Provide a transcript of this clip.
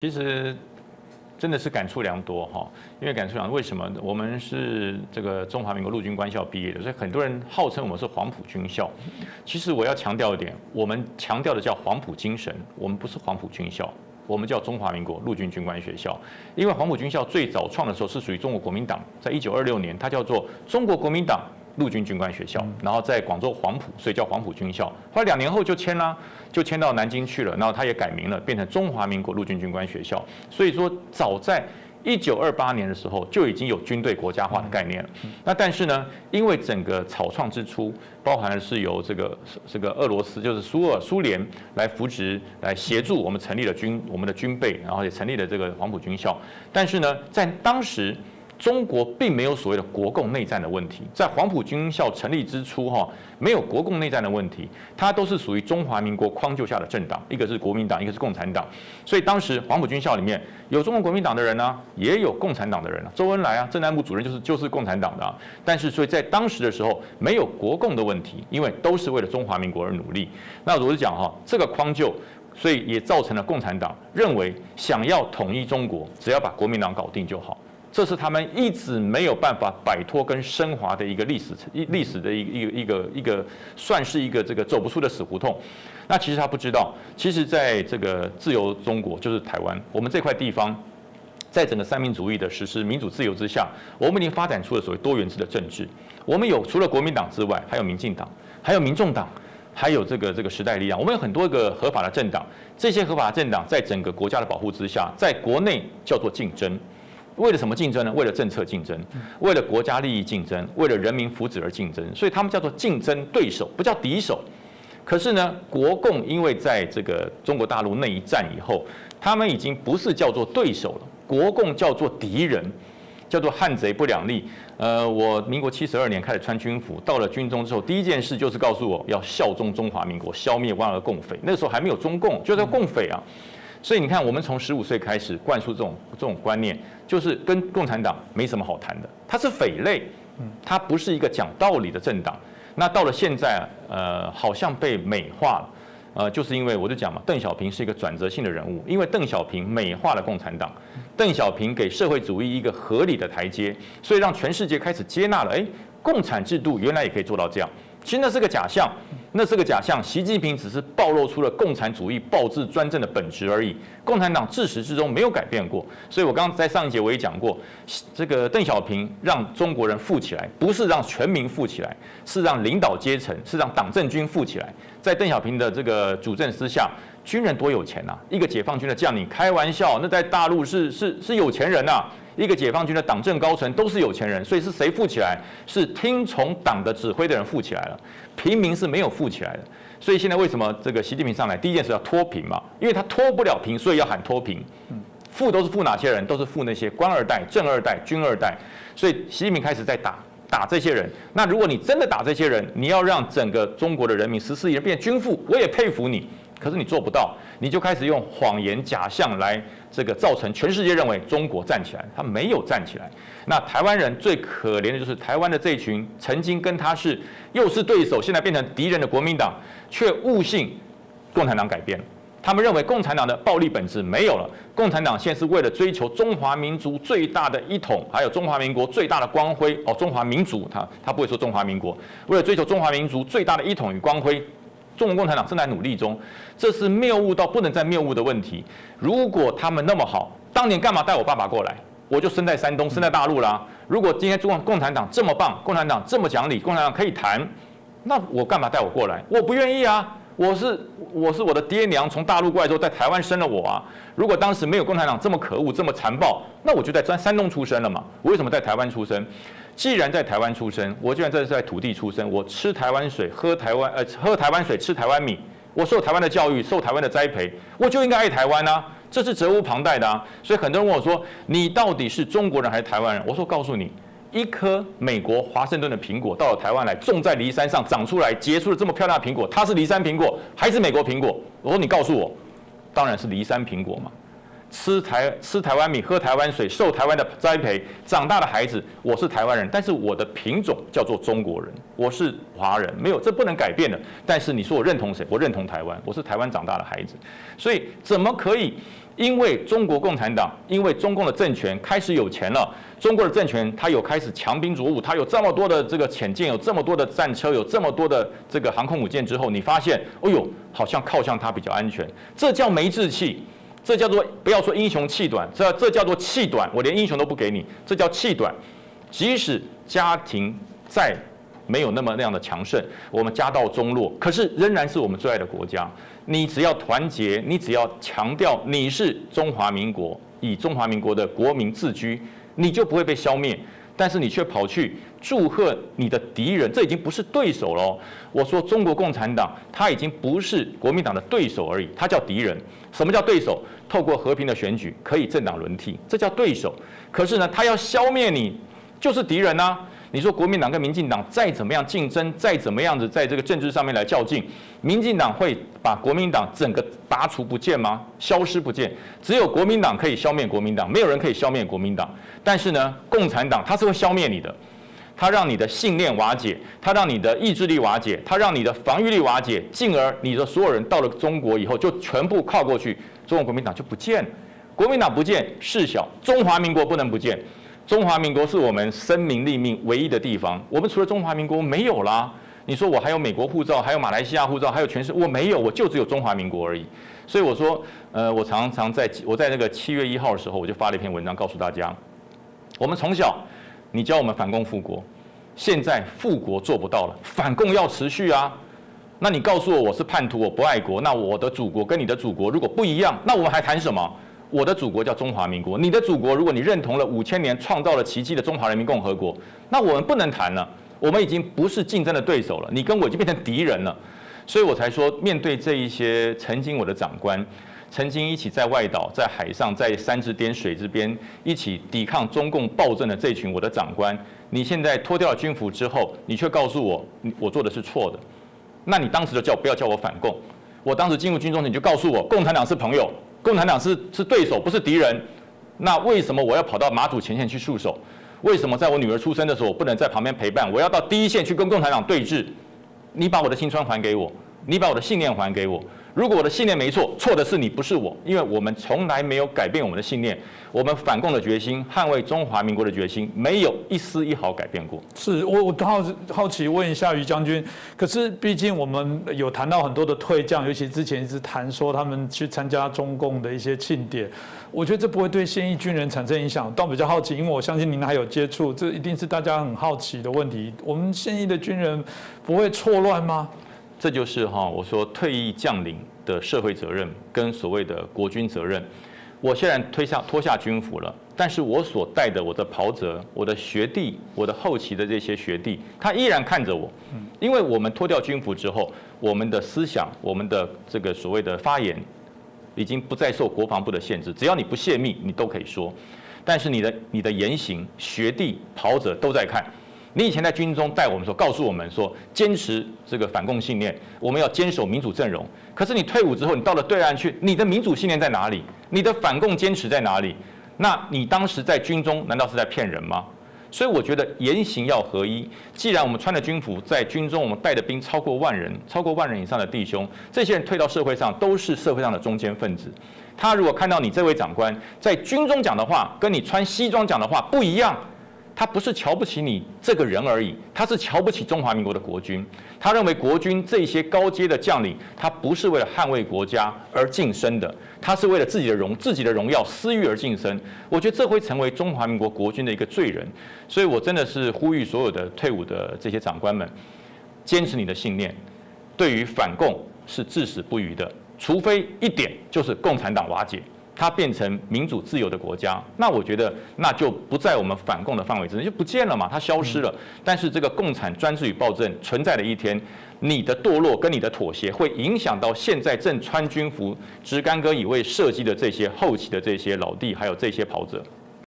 其实真的是感触良多哈，因为感触良多，为什么？我们是这个中华民国陆军官校毕业的，所以很多人号称我们是黄埔军校。其实我要强调一点，我们强调的叫黄埔精神，我们不是黄埔军校，我们叫中华民国陆军军官学校。因为黄埔军校最早创的时候是属于中国国民党，在一九二六年，它叫做中国国民党。陆军军官学校，然后在广州黄埔，所以叫黄埔军校。后来两年后就迁了，就迁到南京去了。然后他也改名了，变成中华民国陆军军官学校。所以说，早在一九二八年的时候，就已经有军队国家化的概念了。那但是呢，因为整个草创之初，包含的是由这个这个俄罗斯，就是苏俄苏联来扶植、来协助我们成立了军我们的军备，然后也成立了这个黄埔军校。但是呢，在当时。中国并没有所谓的国共内战的问题，在黄埔军校成立之初，哈，没有国共内战的问题，它都是属于中华民国框架下的政党，一个是国民党，一个是共产党，所以当时黄埔军校里面有中国国民党的人呢，也有共产党的人啊，周恩来啊，政战部主任就是就是共产党的，但是所以在当时的时候没有国共的问题，因为都是为了中华民国而努力。那我是讲哈，这个框就，所以也造成了共产党认为想要统一中国，只要把国民党搞定就好。这是他们一直没有办法摆脱跟升华的一个历史一历史的一一个一个一个算是一个这个走不出的死胡同。那其实他不知道，其实在这个自由中国就是台湾，我们这块地方，在整个三民主义的实施民主自由之下，我们已经发展出了所谓多元制的政治。我们有除了国民党之外，还有民进党，还有民众党，还有这个这个时代力量。我们有很多个合法的政党，这些合法的政党在整个国家的保护之下，在国内叫做竞争。为了什么竞争呢？为了政策竞争，为了国家利益竞争，为了人民福祉而竞争，所以他们叫做竞争对手，不叫敌手。可是呢，国共因为在这个中国大陆那一战以后，他们已经不是叫做对手了，国共叫做敌人，叫做汉贼不两立。呃，我民国七十二年开始穿军服，到了军中之后，第一件事就是告诉我要效忠中华民国，消灭万恶共匪。那时候还没有中共，就是共匪啊。所以你看，我们从十五岁开始灌输这种这种观念，就是跟共产党没什么好谈的，它是匪类，它不是一个讲道理的政党。那到了现在，呃，好像被美化了，呃，就是因为我就讲嘛，邓小平是一个转折性的人物，因为邓小平美化了共产党，邓小平给社会主义一个合理的台阶，所以让全世界开始接纳了，哎，共产制度原来也可以做到这样。其实那是个假象，那是个假象。习近平只是暴露出了共产主义暴制专政的本质而已。共产党自始至终没有改变过。所以我刚刚在上一节我也讲过，这个邓小平让中国人富起来，不是让全民富起来，是让领导阶层，是让党政军富起来。在邓小平的这个主政之下，军人多有钱呐！一个解放军的将领，开玩笑，那在大陆是是是有钱人呐。一个解放军的党政高层都是有钱人，所以是谁富起来？是听从党的指挥的人富起来了，平民是没有富起来的。所以现在为什么这个习近平上来第一件事要脱贫嘛？因为他脱不了贫，所以要喊脱贫。富都是富哪些人？都是富那些官二代、正二代、军二代。所以习近平开始在打打这些人。那如果你真的打这些人，你要让整个中国的人民十四亿人变军富，我也佩服你。可是你做不到，你就开始用谎言假象来这个造成全世界认为中国站起来，他没有站起来。那台湾人最可怜的就是台湾的这一群曾经跟他是又是对手，现在变成敌人的国民党，却误信共产党改变了。他们认为共产党的暴力本质没有了，共产党现在是为了追求中华民族最大的一统，还有中华民国最大的光辉哦，中华民族他他不会说中华民国，为了追求中华民族最大的一统与光辉。中国共产党正在努力中，这是谬误到不能再谬误的问题。如果他们那么好，当年干嘛带我爸爸过来？我就生在山东，生在大陆啦。如果今天中国共产党这么棒，共产党这么讲理，共产党可以谈，那我干嘛带我过来？我不愿意啊！我是我是我的爹娘从大陆过来之后，在台湾生了我啊。如果当时没有共产党这么可恶、这么残暴，那我就在山山东出生了嘛。我为什么在台湾出生？既然在台湾出生，我既然这是在土地出生，我吃台湾水，喝台湾呃喝台湾水，吃台湾米，我受台湾的教育，受台湾的栽培，我就应该爱台湾啊，这是责无旁贷的啊。所以很多人问我说，你到底是中国人还是台湾人？我说告诉你，一颗美国华盛顿的苹果到了台湾来，种在梨山上长出来，结出了这么漂亮的苹果，它是梨山苹果还是美国苹果？我说你告诉我，当然是梨山苹果嘛。吃台吃台湾米、喝台湾水、受台湾的栽培长大的孩子，我是台湾人，但是我的品种叫做中国人，我是华人，没有这不能改变的。但是你说我认同谁？我认同台湾，我是台湾长大的孩子，所以怎么可以？因为中国共产党，因为中共的政权开始有钱了，中国的政权它有开始强兵黩武，它有这么多的这个潜舰，有这么多的战车，有这么多的这个航空母舰之后，你发现，哎呦，好像靠向它比较安全，这叫没志气，这叫做不要说英雄气短，这这叫做气短，我连英雄都不给你，这叫气短。即使家庭再没有那么那样的强盛，我们家道中落，可是仍然是我们最爱的国家。你只要团结，你只要强调你是中华民国，以中华民国的国民自居，你就不会被消灭。但是你却跑去祝贺你的敌人，这已经不是对手喽。我说中国共产党，他已经不是国民党的对手而已，他叫敌人。什么叫对手？透过和平的选举可以政党轮替，这叫对手。可是呢，他要消灭你，就是敌人呐。你说国民党跟民进党再怎么样竞争，再怎么样子在这个政治上面来较劲，民进党会把国民党整个拔除不见吗？消失不见？只有国民党可以消灭国民党，没有人可以消灭国民党。但是呢，共产党它是会消灭你的，它让你的信念瓦解，它让你的意志力瓦解，它让你的防御力瓦解，进而你的所有人到了中国以后就全部靠过去，中国国民党就不见了，国民党不见事小，中华民国不能不见。中华民国是我们生民立命唯一的地方，我们除了中华民国没有啦。你说我还有美国护照，还有马来西亚护照，还有全世界我没有，我就只有中华民国而已。所以我说，呃，我常常在我在那个七月一号的时候，我就发了一篇文章，告诉大家，我们从小你教我们反共复国，现在复国做不到了，反共要持续啊。那你告诉我我是叛徒，我不爱国，那我的祖国跟你的祖国如果不一样，那我们还谈什么？我的祖国叫中华民国，你的祖国，如果你认同了五千年创造了奇迹的中华人民共和国，那我们不能谈了，我们已经不是竞争的对手了，你跟我已经变成敌人了，所以我才说，面对这一些曾经我的长官，曾经一起在外岛、在海上、在山之巅、水之边一起抵抗中共暴政的这群我的长官，你现在脱掉了军服之后，你却告诉我，我做的是错的，那你当时就叫不要叫我反共，我当时进入军中，你就告诉我，共产党是朋友。共产党是是对手，不是敌人。那为什么我要跑到马祖前线去戍守？为什么在我女儿出生的时候，我不能在旁边陪伴？我要到第一线去跟共产党对峙？你把我的青春还给我，你把我的信念还给我。如果我的信念没错，错的是你，不是我，因为我们从来没有改变我们的信念，我们反共的决心，捍卫中华民国的决心，没有一丝一毫改变过。是我我好好奇问一下于将军，可是毕竟我们有谈到很多的退将，尤其之前一直谈说他们去参加中共的一些庆典，我觉得这不会对现役军人产生影响。但比较好奇，因为我相信您还有接触，这一定是大家很好奇的问题。我们现役的军人不会错乱吗？这就是哈，我说退役将领的社会责任跟所谓的国军责任。我虽然推下脱下军服了，但是我所带的我的袍泽、我的学弟、我的后期的这些学弟，他依然看着我。因为我们脱掉军服之后，我们的思想、我们的这个所谓的发言，已经不再受国防部的限制。只要你不泄密，你都可以说。但是你的你的言行，学弟、袍泽都在看。你以前在军中带我们说，告诉我们说，坚持这个反共信念，我们要坚守民主阵容。可是你退伍之后，你到了对岸去，你的民主信念在哪里？你的反共坚持在哪里？那你当时在军中难道是在骗人吗？所以我觉得言行要合一。既然我们穿的军服，在军中我们带的兵超过万人，超过万人以上的弟兄，这些人退到社会上都是社会上的中间分子。他如果看到你这位长官在军中讲的话，跟你穿西装讲的话不一样。他不是瞧不起你这个人而已，他是瞧不起中华民国的国军。他认为国军这些高阶的将领，他不是为了捍卫国家而晋升的，他是为了自己的荣、自己的荣耀、私欲而晋升。我觉得这会成为中华民国国军的一个罪人。所以我真的是呼吁所有的退伍的这些长官们，坚持你的信念，对于反共是至死不渝的，除非一点就是共产党瓦解。它变成民主自由的国家，那我觉得那就不在我们反共的范围之内，就不见了嘛，它消失了。但是这个共产专制与暴政存在的一天，你的堕落跟你的妥协会影响到现在正穿军服、执干戈以为社稷的这些后期的这些老弟，还有这些跑者。